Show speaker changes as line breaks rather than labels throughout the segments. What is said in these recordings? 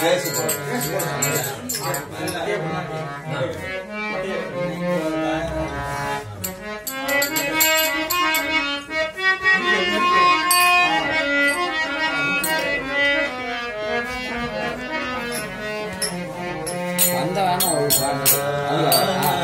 பேசு ¿Dónde vamos? ¿Dónde.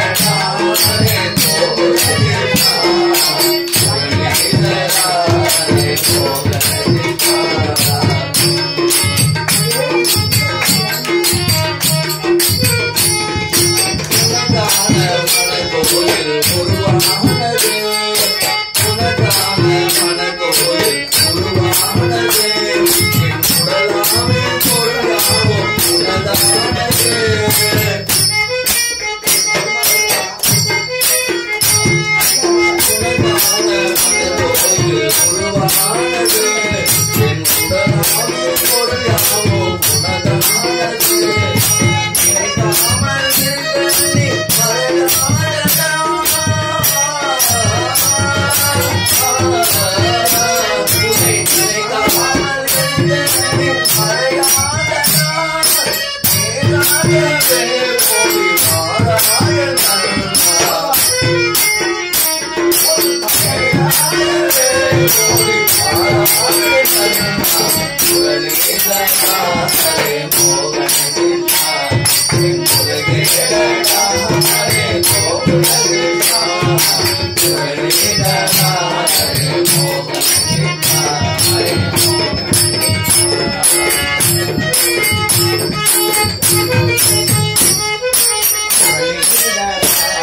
Hare